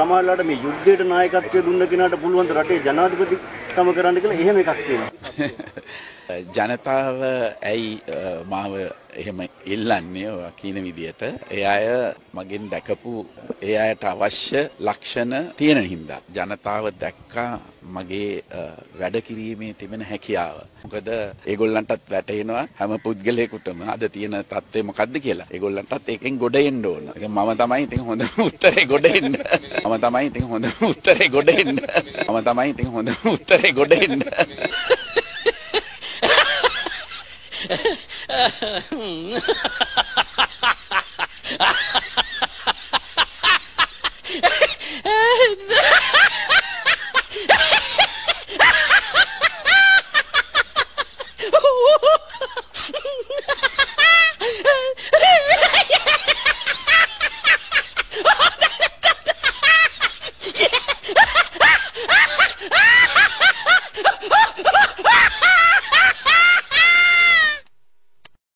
සමහරවිට මේ යුද්ධයට නායකත්වය දුන්න කෙනාට පුළුවන් ද රටේ ජනාධිපතිකම කරන්න කියලා එහෙම එකක් තියෙනවා. ජනතාව ඇයි මාව එහෙම ඉල්ලන්නේ ඔයා කියන විදියට ඒ අය මගෙන් දැකපු ඒ අයට අවශ්‍ය ලක්ෂණ තියෙන හින්දා ජනතාව දැක්කා මගේ වැඩ කිරීමේ තිබෙන හැකියාව. මොකද ඒගොල්ලන්ටත් වැටහෙනවා හැම පුද්ගලයෙකුටම අද තියෙන තත්ත්වය මොකද්ද කියලා. ඒගොල්ලන්ටත් ඒකෙන් ගොඩ එන්න ඕන. මම තමයි ඉතින් හොඳ උත්තරේ ගොඩ එන්න. මම තමයි ඉතින් හොඳ උත්තරේ ගොඩ එන්න. මම තමයි ඉතින් හොඳ උත්තරේ ගොඩ එන්න. Ha ha ha!